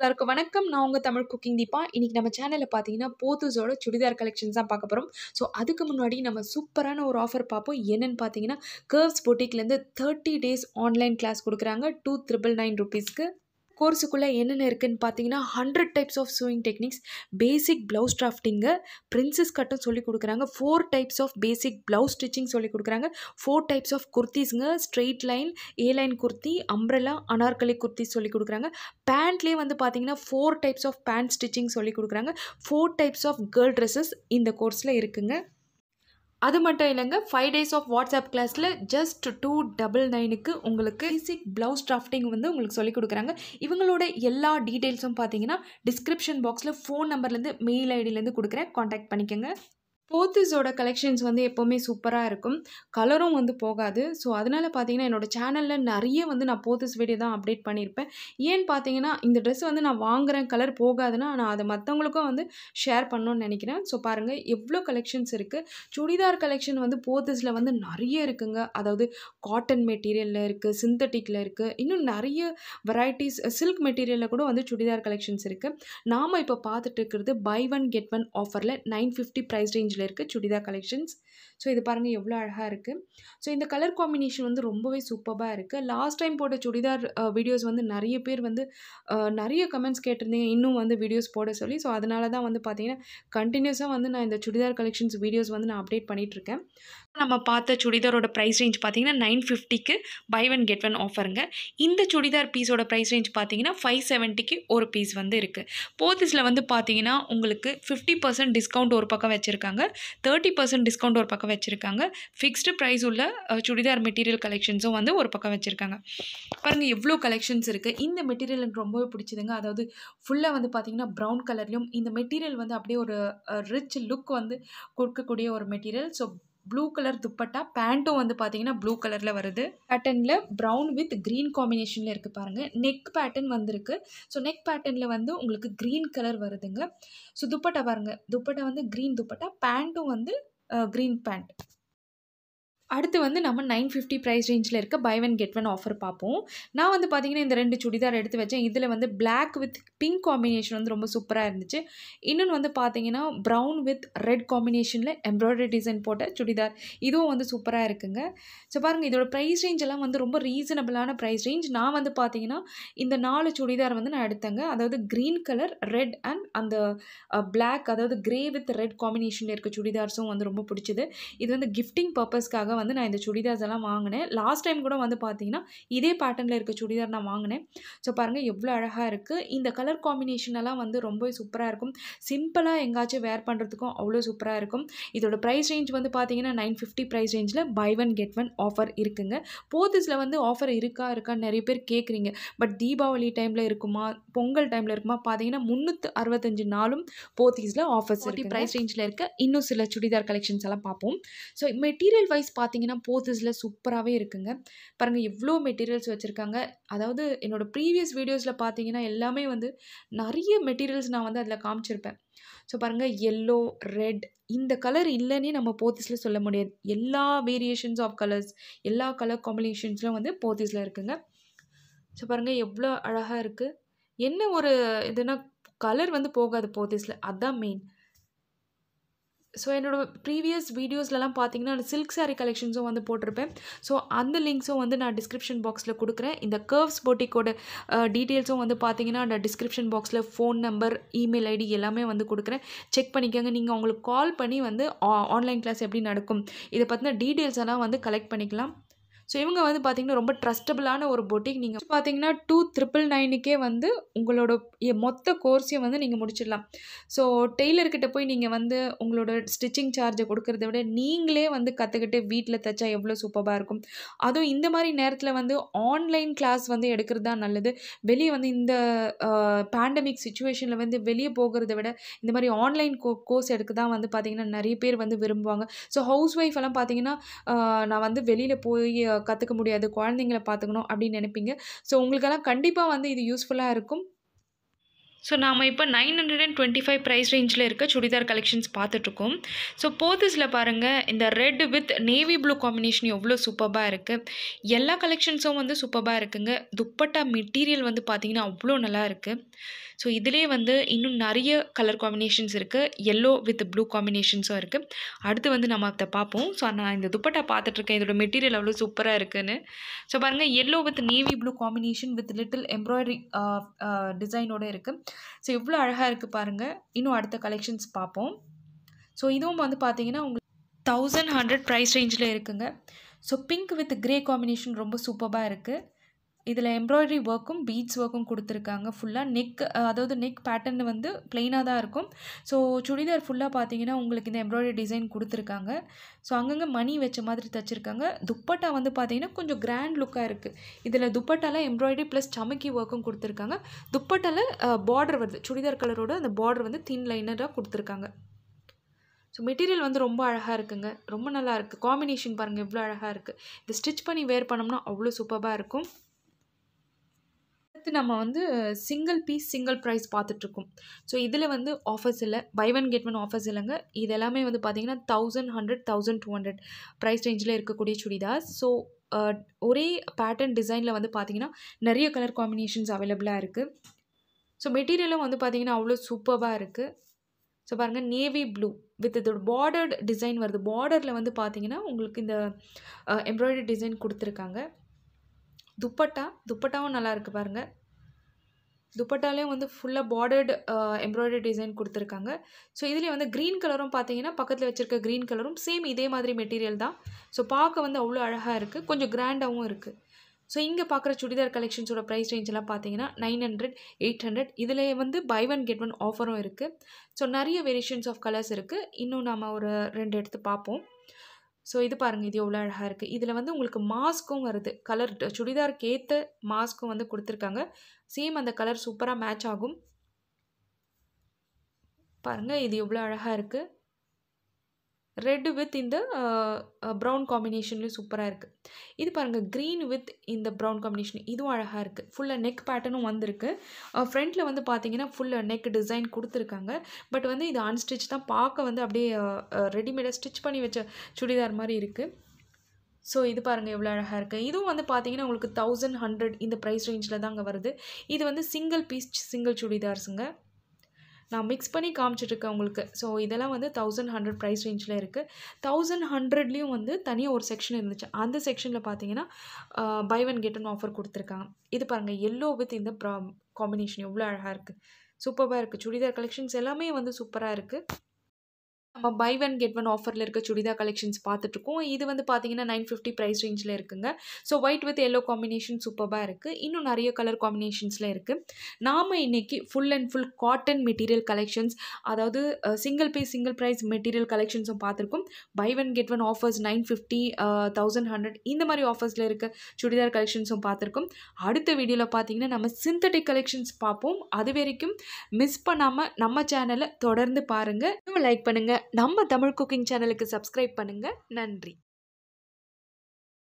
எல்லாருக்கும் வணக்கம். நான் உங்கள் தமிழ் குக்கிங் தீபா. இன்னைக்கு நம்ம சேனலில் பார்த்தீங்கன்னா, போத்தூஸோட சுடிதார் கலெக்ஷன்ஸ் தான் பார்க்க போகிறோம் ஸோ, அதுக்கு முன்னாடி நம்ம சூப்பரான ஒரு ஆஃபர் பார்ப்போம். என்னென்னு பார்த்தீங்கன்னா, கேர்வ்ஸ் பொட்டிக்லேருந்து 30 டேஸ் ஆன்லைன் கிளாஸ் குடுக்குறாங்க. ₹2,999க்கு. கோர்ஸுக்குள்ளே என்னென்ன இருக்குதுன்னு பார்த்தீங்கன்னா, 100 types of sewing techniques, basic blouse drafting princess கட்டும் சொல்லிக் கொடுக்குறாங்க. Four types of basic blouse stitching சொல்லிக் கொடுக்குறாங்க. Four types of குர்த்திஸுங்க straight line, A line kurti, umbrella, Anarkali kurti சொல்லிக் கொடுக்குறாங்க. பேண்ட்லேயே வந்து பார்த்தீங்கன்னா, four types of pant stitching சொல்லிக் கொடுக்குறாங்க. Four types of girl dresses இந்த கோர்ஸில் இருக்குங்க. அது மட்டும் இல்லைங்க ஃபைவ் டேஸ் ஆஃப் வாட்ஸ்அப் கிளாஸில் ஜஸ்ட் 299க்கு உங்களுக்கு பேசிக் ப்ளவுஸ் ட்ராஃப்டிங் வந்து உங்களுக்கு சொல்லிக் கொடுக்குறாங்க இவங்களோட எல்லா டீட்டெயில்ஸும் பார்த்தீங்கன்னா, டிஸ்கிரிப்ஷன் பாக்ஸில் ஃபோன் நம்பர்லேருந்து, மெயில் ஐடியிலேருந்து கொடுக்குறேன் காண்டாக்ட் பண்ணிக்கங்க. போத்திஸோட கலெக்ஷன்ஸ் வந்து எப்போவுமே சூப்பராக இருக்கும். கலரும் வந்து போகாது. ஸோ, அதனால் பார்த்தீங்கன்னா, என்னோட சேனலில் நிறைய வந்து நான் போத்திஸ் வீடியோ தான் அப்டேட் பண்ணியிருப்பேன். ஏன்னு பார்த்தீங்கன்னா, இந்த ட்ரெஸ் வந்து நான் வாங்குகிறேன் கலர் போகாதுன்னா, நான் அதை மற்றவங்களுக்கும் வந்து ஷேர் பண்ணணும்னு நினைக்கிறேன் ஸோ, பாருங்கள் எவ்வளோ கலெக்ஷன்ஸ் இருக்குது சுடிதார் கலெக்ஷன் வந்து போத்திஸில் வந்து நிறைய இருக்குங்க. அதாவது காட்டன் மெட்டீரியலில் இருக்குது சிந்தட்டிக்கில் இருக்குது இன்னும் நிறைய வெரைட்டிஸ் சில்க் மெட்டீரியலில் கூட வந்து சுடிதார் கலெக்ஷன்ஸ் இருக்குது நாம் இப்போ பார்த்துட்டு இருக்கிறது பை ஒன் கெட் ஒன் ஆஃபரில் நைன் ஃபிஃப்டி ப்ரைஸ் ரேஞ்சில் இருக்கு சுடிதார் கலெக்ஷன்ஸ். ஸோ, இது பாருங்கள் எவ்வளோ அழகாக இருக்குது ஸோ, இந்த கலர் காம்பினேஷன் வந்து ரொம்பவே சூப்பராக இருக்குது லாஸ்ட் டைம் போட்ட சுடிதார் வீடியோஸ் வந்து நிறைய பேர் வந்து நிறைய கமெண்ட்ஸ் கேட்டிருந்தீங்க. இன்னும் வந்து வீடியோஸ் போட சொல்லி. ஸோ, அதனால தான் வந்து பார்த்தீங்கன்னா, கண்டினியூஸாக வந்து நான் இந்த சுடிதார் கலெக்ஷன்ஸ் வீடியோஸ் வந்து நான் அப்டேட் பண்ணிகிட்ருக்கேன் நம்ம பார்த்த சுடிதாரோட ப்ரைஸ் ரேஞ்ச் பார்த்தீங்கன்னா, 950க்கு பை ஒன் கெட் ஒன் ஆஃபருங்க. இந்த சுடிதார் பீஸோட ப்ரைஸ் ரேஞ்ச் பார்த்தீங்கன்னா, 570க்கு ஒரு பீஸ் வந்து இருக்குது போத்திஸில் வந்து பார்த்தீங்கன்னா, உங்களுக்கு 50% டிஸ்கவுண்ட் ஒரு பக்கம் வச்சுருக்காங்க 30% டிஸ்கவுண்ட் ஒரு பக்கம் வச்சுருக்காங்க ஃபிக்ஸ்டு ப்ரைஸ் உள்ள சுடிதார் மெட்டீரியல் கலெக்ஷன்ஸும் வந்து ஒரு பக்கம் வச்சுருக்காங்க பாருங்கள் எவ்வளோ கலெக்ஷன்ஸ் இருக்குது இந்த மெட்டீரியல் எனக்கு ரொம்பவே பிடிச்சதுங்க. அதாவது ஃபுல்லாக வந்து பார்த்தீங்கன்னா, ப்ரவுன் கலர்லேயும் இந்த மெட்டீரியல் வந்து அப்படியே ஒரு ரிச் லுக் வந்து கொடுக்கக்கூடிய ஒரு material. So, blue colour dupatta, பேண்ட்டும் வந்து பார்த்தீங்கன்னா, ப்ளூ கலரில் வருது. பேட்டர்னில் ப்ரவுன் வித் க்ரீன் காம்பினேஷனில் இருக்குது பாருங்கள் நெக் பேட்டர்ன் வந்திருக்கு. ஸோ, நெக் பேட்டர்னில் வந்து உங்களுக்கு க்ரீன் கலர் வருதுங்க. ஸோ, துப்பட்டா பாருங்கள் துப்பட்டா வந்து க்ரீன் துப்பட்டா, பேண்ட்டும் வந்து க்ரீன் பேண்ட். அடுத்து வந்து நம்ம நைன் ஃபிஃப்டி ப்ரைஸ் ரேஞ்சில் இருக்க buy one get one offer பார்ப்போம். நான் வந்து பார்த்தீங்கன்னா, இந்த ரெண்டு சுடிதார் எடுத்து வச்சேன். இதில் வந்து பிளாக் வித் பிங்க் காம்பினேஷன் வந்து ரொம்ப சூப்பராக இருந்துச்சு. இன்னொன்று வந்து பார்த்தீங்கன்னா, ப்ரௌன் வித் ரெட் காம்பினேஷனில் எம்ப்ராய்டரி டிசைன் போட்ட சுடிதார். இதுவும் வந்து சூப்பராக இருக்குங்க. ஸோ, பாருங்க இதோட ப்ரைஸ் ரேஞ்ச் எல்லாம் வந்து ரொம்ப ரீசனபிளான ப்ரைஸ் ரேஞ்ச். நான் வந்து பார்த்தீங்கன்னா, இந்த நாலு சுடிதார் வந்து நான் எடுத்தேங்க. அதாவது கிரீன் கலர், ரெட் அண்ட் அந்த பிளாக் அதாவது கிரே வித் ரெட் காம்பினேஷனில் இருக்க சுடிதார்ஸும் வந்து ரொம்ப பிடிச்சது. இது வந்து கிஃப்டிங் பர்பஸ்க்காக வந்து நான் இந்த சுடிதார்ஸ் எல்லாம் வாங்குனேன். லாஸ்ட் டைம் கூட வந்து பார்த்தீங்கன்னா, இதே பேட்டர்ன்ல இருக்க சுடிதார் நான் வாங்குனேன். ஸோ, பாருங்க எவ்ளோ அழகா இருக்கு. இந்த கலர் காம்பினேஷன் எல்லாம் வந்து ரொம்பவே சூப்பரா இருக்கும். சிம்பிளா எங்கேயாச்சும் வேர் பண்றதுக்கும் அவ்ளோ சூப்பரா இருக்கும். இதோட பிரைஸ் ரேஞ்ச் வந்து பார்த்தீங்கன்னா, 950 price ரேஞ்ச்ல buy one get one offer இருக்குங்க. போத்தீஸ்ல வந்து ஆஃபர் இருக்கா இருக்கான்னு நெறைய பேர் கேட்குறீங்க. பட் தீபாவளி டைம்ல இருக்குமா? பொங்கல் டைம்ல இருக்குமா? பார்த்தீங்கன்னா, 365 நாளும் போத்தீஸ்ல ஆஃபர்ஸ் இருக்குங்க. பிரைஸ் ரேஞ்ச்ல இருக்க இன்னும் சில சுடிதார் கலெக்ஷன்ஸ் எல்லாம் பார்ப்போம். ஸோ, மெட்டீரியல் வைஸ் பார்த்தீங்கன்னா, போத்தீஸ்ல சூப்பராகவே இருக்குங்க. பாருங்க எவ்வளோ மெட்டீரியல்ஸ் வச்சுருக்காங்க அதாவது என்னோட ப்ரீவியஸ் வீடியோஸில் பார்த்தீங்கன்னா, எல்லாமே வந்து நிறைய மெட்டீரியல்ஸ் நான் வந்து அதில் காமிச்சிருப்பேன். ஸோ, பாருங்கள் எல்லோ, ரெட் இந்த கலர் இல்லைனே நம்ம போத்தீஸ்ல சொல்ல முடியாது. எல்லா வேரியேஷன்ஸ் ஆஃப் கலர்ஸ் எல்லா கலர் காம்பினேஷன்ஸ்லாம் வந்து போத்தீஸ்ல இருக்குங்க. ஸோ, பாருங்கள் எவ்வளோ அழகாக இருக்குது என்ன ஒரு இதுனா கலர் வந்து போகாது போத்திஸில் அதான் மெயின். ஸோ, என்னோட ப்ரீவியஸ் வீடியோஸ்லலாம் பார்த்தீங்கன்னா, சில்க் சாரி கலெக்ஷன்ஸும் வந்து போட்டிருப்பேன். ஸோ, அந்த லிங்க்ஸும் வந்து நான் டிஸ்கிரிப்ஷன் பாக்ஸில் கொடுக்குறேன் இந்த கர்வ்ஸ் போட்டிக்கோட டீட்டெயில்ஸும் வந்து பார்த்தீங்கன்னா, அந்த டிஸ்கிரிப்ஷன் பாக்ஸில் ஃபோன் நம்பர், இமெயில் ஐடி எல்லாமே வந்து கொடுக்குறேன் செக் பண்ணிக்கோங்க நீங்கள் அவங்களுக்கு கால் பண்ணி வந்து ஆ ஆன்லைன் கிளாஸ் எப்படி நடக்கும்? இதை பற்றின டீட்டெயில்ஸ் எல்லாம் வந்து கலெக்ட் பண்ணிக்கலாம். ஸோ, இவங்க வந்து பார்த்திங்கன்னா ரொம்ப ட்ரஸ்டபுளான ஒரு பொட்டிக். நீங்கள் பார்த்தீங்கன்னா, 2999க்கே வந்து உங்களோட மொத்த கோர்ஸையும் வந்து நீங்கள் முடிச்சிடலாம். ஸோ, டெய்லர்கிட்ட போய் நீங்கள் வந்து உங்களோட ஸ்டிச்சிங் சார்ஜை கொடுக்குறத விட, நீங்களே வந்து கற்றுக்கிட்டு வீட்டில் தைச்சா எவ்வளோ சூப்பராக இருக்கும். அதுவும் இந்த மாதிரி நேரத்தில் வந்து ஆன்லைன் கிளாஸ் வந்து எடுக்கிறது தான் நல்லது. வெளியே வந்து இந்த பேண்டமிக் சுச்சுவேஷனில் வந்து வெளியே போகிறத விட, இந்த மாதிரி ஆன்லைன் கோ கோர்ஸ் எடுக்க தான் வந்து பார்த்திங்கன்னா நிறைய பேர் வந்து விரும்புவாங்க. ஸோ, ஹவுஸ் ஒய்ஃப் எல்லாம் பார்த்தீங்கன்னா, நான் வந்து வெளியில் போய் கற்றுக்க முடியாது. குழந்தைங்கள பார்த்துக்கணும் அப்படின்னு நினைப்பீங்க ஸோ, உங்களுக்கெல்லாம் கண்டிப்பாக வந்து இது யூஸ்ஃபுல்லாக இருக்கும். ஸோ நாம் இப்போ nine hundred and twenty five price ரேஞ்சில் இருக்க சுடிதார் கலெக்ஷன்ஸ் பார்த்துட்ருக்கோம். ஸோ போத்தஸில் பாருங்கள் இந்த red with navy blue combination எவ்வளோ சூப்பராக இருக்குது எல்லா கலெக்ஷன்ஸும் வந்து சூப்பராக இருக்குங்க. துப்பட்டா மெட்டீரியல் வந்து பார்த்திங்கன்னா அவ்வளோ நல்லா இருக்குது ஸோ இதிலே வந்து இன்னும் நிறைய கலர் காம்பினேஷன்ஸ் இருக்குது எல்லோ வித் ப்ளூ காம்பினேஷன்ஸும் இருக்குது அடுத்து வந்து நம்ம அதை பார்ப்போம். ஸோ நான் இந்த துப்பட்டா பார்த்துட்ருக்கேன். இதோட மெட்டீரியல் அவ்வளோ சூப்பராக இருக்குதுன்னு ஸோ பாருங்கள் yellow with navy blue combination with little embroidery டிசைனோட இருக்குது ஸோ எவ்வளோ அழகாக இருக்குது பாருங்கள் இன்னும் அடுத்த கலெக்ஷன்ஸ் பார்ப்போம். ஸோ இதுவும் வந்து பார்த்தீங்கன்னா உங்களுக்கு தௌசண்ட் ஹண்ட்ரட் ப்ரைஸ் ரேஞ்சில் இருக்குங்க. So pink with grey combination ரொம்ப சூப்பராக இருக்குது இதில் எம்ப்ராய்டரி ஒர்க்கும் பீட்ஸ் ஒர்க்கும் கொடுத்துருக்காங்க. ஃபுல்லாக நெக் அதாவது நெக் பேட்டர்ன் வந்து ப்ளெயினாக தான் இருக்கும். ஸோ சுடிதார் ஃபுல்லாக பார்த்தீங்கன்னா உங்களுக்கு இந்த எம்ப்ராய்டரி டிசைன் கொடுத்துருக்காங்க. ஸோ அங்கங்கே மணி வச்ச மாதிரி தச்சுருக்காங்க. துப்பட்டா வந்து பார்த்தீங்கன்னா கொஞ்சம் கிராண்ட் லுக்காக இருக்குது இதில் துப்பட்டால எம்ப்ராய்டரி ப்ளஸ் சமக்கி ஒர்க்கும் கொடுத்துருக்காங்க. துப்பட்டால பார்டர் வருது. சுடிதார் கலரோட அந்த பார்டர் வந்து தின் லைனராக கொடுத்துருக்காங்க. ஸோ மெட்டீரியல் வந்து ரொம்ப அழகாக இருக்குங்க. ரொம்ப நல்லா இருக்குது காம்பினேஷன் பாருங்கள் எவ்வளோ அழகாக இருக்குது இது ஸ்டிச் பண்ணி வேர் பண்ணோம்னா அவ்வளோ சூப்பராக இருக்கும். அடுத்து நம்ம வந்து சிங்கிள் பீஸ் சிங்கிள் ப்ரைஸ் பார்த்துட்ருக்கோம். ஸோ இதில் வந்து ஆஃபர்ஸ் இல்லை. Buy one get one offers இல்லைங்க. இது எல்லாமே வந்து பார்த்திங்கன்னா thousand hundred thousand two hundred price ரேஞ்சில் இருக்கக்கூடிய சுடிதார். ஸோ ஒரே பேட்டர்ன் டிசைனில் வந்து பார்த்திங்கன்னா நிறைய கலர் காம்பினேஷன்ஸ் அவைலபிளாக இருக்குது ஸோ மெட்டீரியலும் வந்து பார்த்திங்கன்னா அவ்வளோ சூப்பராக இருக்குது ஸோ பாருங்கள் நேவி ப்ளூ வித் இதோட பார்டர்டு டிசைன் வருது. பார்டரில் வந்து பார்த்தீங்கன்னா உங்களுக்கு இந்த எம்ப்ராய்டரி டிசைன் கொடுத்துருக்காங்க. துப்பட்டா? துப்பட்டாவும் நல்லா இருக்குது பாருங்கள் துப்பட்டாலேயும் வந்து ஃபுல்லாக பார்டர்டு எம்ப்ராய்டரி டிசைன் கொடுத்துருக்காங்க. ஸோ இதுலேயே வந்து க்ரீன் கலரும் பார்த்தீங்கன்னா பக்கத்தில் வச்சுருக்க க்ரீன் கலரும் சேம் இதே மாதிரி மெட்டீரியல் தான். ஸோ பார்க்க வந்து அவ்வளோ அழகாக இருக்குது கொஞ்சம் கிராண்டாகவும் இருக்குது ஸோ இங்கே பார்க்குற சுடிதார் கலெக்ஷன்ஸோட ப்ரைஸ் ரேஞ்செல்லாம் பார்த்தீங்கன்னா நைன் ஹண்ட்ரட் எயிட் ஹண்ட்ரட் இதில் வந்து பை ஒன் கெட் ஒன் ஆஃபரும் இருக்குது ஸோ நிறைய வேரியேஷன்ஸ் ஆஃப் கலர்ஸ் இருக்குது இன்னும் நம்ம ஒரு ரெண்டு எடுத்து பார்ப்போம். ஸோ இது பாருங்கள் இது எவ்வளோ அழகாக இருக்குது இதில் வந்து உங்களுக்கு மாஸ்க்கும் வருது. கலர் சுடிதாருக்கு ஏற்ற மாஸ்க்கும் வந்து கொடுத்துருக்காங்க. சேம் அந்த கலர் சூப்பராக மேட்ச் ஆகும். பாருங்கள் இது எவ்வளோ அழகாக இருக்குது ரெட்டு வித் இந்த ப்ரௌன் காம்பினேஷன்லேயும் சூப்பராக இருக்குது இது பாருங்கள் க்ரீன் வித் இந்த ப்ரௌன் காம்பினேஷன் இதுவும் அழகாக இருக்குது ஃபுல்லாக நெக் பேட்டர்னும் வந்திருக்கு. ஃப்ரண்ட்டில் வந்து பார்த்தீங்கன்னா ஃபுல்லாக நெக் டிசைன் கொடுத்துருக்காங்க. பட் வந்து இது அன்ஸ்டிச் தான். பார்க்க வந்து அப்படியே ரெடிமேடாக ஸ்டிச் பண்ணி வச்ச சுடிதார் மாதிரி இருக்குது ஸோ இது பாருங்கள் எவ்வளோ அழகாக இருக்குது இதுவும் வந்து பார்த்தீங்கன்னா உங்களுக்கு தௌசண்ட் ஹண்ட்ரட் இந்த ப்ரைஸ் ரேஞ்சில் தாங்க வருது. இது வந்து சிங்கிள் பீஸ் சிங்கிள் சுடிதார்ஸுங்க. நான் மிக்ஸ் பண்ணி காமிச்சிட்ருக்கேன் உங்களுக்கு. ஸோ இதெல்லாம் வந்து தௌசண்ட் ஹண்ட்ரட் ப்ரைஸ் ரேஞ்சில் இருக்குது தௌசண்ட் ஹண்ட்ரட்லேயும் வந்து தனியாக ஒரு செக்ஷன் இருந்துச்சு. அந்த செக்ஷனில் பார்த்தீங்கன்னா buy one get one offer கொடுத்துருக்காங்க. இது பாருங்கள் எல்லோ வித் இந்த ப்ரா காம்பினேஷன் எவ்வளோ அழகாக இருக்குது சூப்பராக இருக்குது சுடிதார் கலெக்ஷன்ஸ் எல்லாமே வந்து சூப்பராக இருக்குது நம்ம பை ஒன் கெட் ஒன் ஆஃபரில் இருக்க சுடிதார் கலெக்ஷன்ஸ் பார்த்துட்ருக்கோம். இது வந்து பார்த்தீங்கன்னா நைன் ஃபிஃப்டி ப்ரைஸ் ரேஞ்சில் இருக்குங்க. So white with yellow combination சூப்பராக இருக்குது இன்னும் நிறைய கலர் காம்பினேஷன்ஸில் இருக்குது நாம் இன்றைக்கி full and full cotton material collections அதாவது single piece single price material கலெக்ஷன்ஸும் பார்த்துருக்கோம். Buy one get one offers nine fifty thousand hundred இந்த மாதிரி ஆஃபர்ஸில் இருக்க சுடிதார் கலெக்ஷன்ஸும் பார்த்துருக்கோம். அடுத்த வீடியோவில் பார்த்தீங்கன்னா நம்ம சிந்தட்டிக் கலெக்ஷன்ஸ் பார்ப்போம். அது வரைக்கும் மிஸ் பண்ணாமல் நம்ம சேனலை தொடர்ந்து பாருங்கள் லைக் பண்ணுங்கள் நம்ம தமிழ் குக்கிங் சேனலுக்கு சப்ஸ்கிரைப் பண்ணுங்கள் நன்றி.